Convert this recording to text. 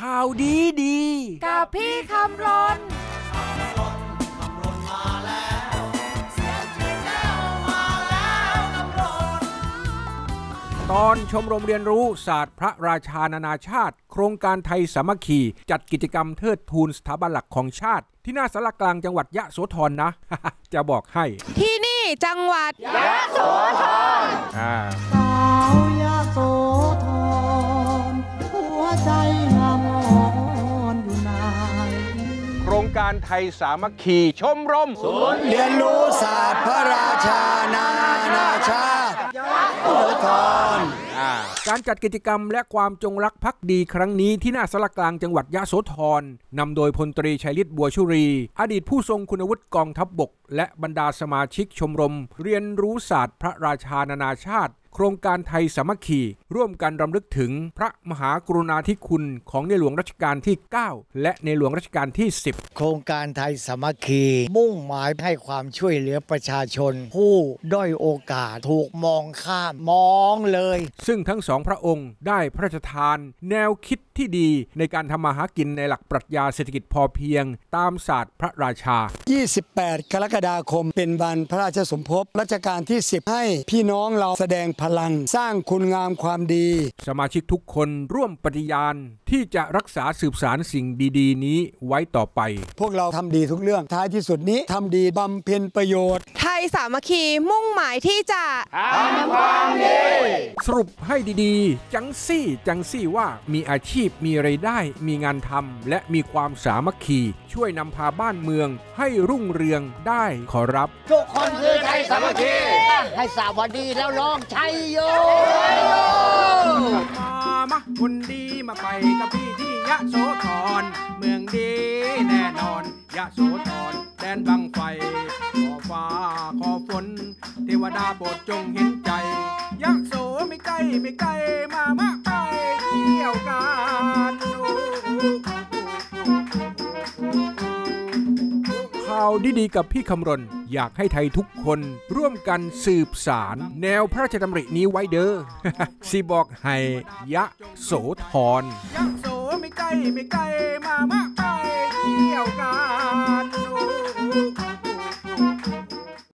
ข่าวดีดี กับพี่คำรนตอนชมรมเรียนรู้ศาสตร์พระราชานานาชาติ โครงการไทยสามัคคี จัดกิจกรรมเทิดทูนสถาบันหลักของชาติ ที่หน้าสารกลางจังหวัดยะโสธรนะ จะบอกให้ ที่นี่จังหวัดอ่าสารไทยสามัคคีชมรมเรียนรู้ศาสตร์พระราชานานาชาติยโสธรการจัดกิจกรรมและความจงรักภักดีครั้งนี้ที่หน้าสารกลางจังหวัดยะโสธรนำโดยพลตรีชัยฤทธิ์บัวชุรี อดีตผู้ทรงคุณวุฒิกองทัพบบก และบรรดาสมาชิกชมรม เรียนรู้ศาสตร์พระราชานานาชาติ โครงการไทยสามัคคี ร่วมกันรำลึกถึงพระมหากรุณาธิคุณของในหลวงรัชกาลที่ 9 และในหลวงรัชกาลที่ 10 โครงการไทยสามัคคี มุ่งหมายให้ความช่วยเหลือประชาชน ผู้ด้อยโอกาสถูกมองข้ามมองเลย ซึ่งทั้งสองพระองค์ได้พระราชทาน แนวคิดที่ดีในการทำมาหากินในหลักปรัชญาเศรษฐกิจพอเพียง ตามศาสตร์พระราชา 28 กรกฎาคมเป็นวันพระราชสมภพรัชกาลที่ 10 ให้พี่น้องเราแสดงพลัง สร้างคุณงามความดี สมาชิกทุกคนร่วมปฏิญาณ ที่จะรักษาสืบสารสิ่งดีๆ นี้ไว้ต่อไป พวกเราทำดีทุกเรื่องท้ายที่สุดนี้ทำดีบำเพ็ญประโยชน์ ไทยสามัคคีมุ่งหมายที่จะสรุปให้ดีๆ จังซี่จังซี่ว่ามีอาชีพมีไรายได้มีงานทำและมีความสามัคคี ช่วยนำพาบ้านเมืองให้รุ่งเรืองได้ขอรับ ทุกคนคือไทยสามัคคี ให้สาวัสดีแล้วร้องชัยโยมามาคนดีมาไปกับพี่ที่ยะโสธรเมืองดีแน่นอนยะโสธรแดนบังไฟ ขอฟ้าขอฝน เทวดาโปรดจงเห็นใจยะโสไม่ไกลไม่ไกลมามาาวดีๆกับพี่คำรณ อยากให้ไทยทุกคนร่วมกันสืบสาร แนวพระราชดำรินี้ไว้เด้อสิบอกให้ยะโสธรยะโสไม่ไกลไม่ไกลมามาเที่ยวกัน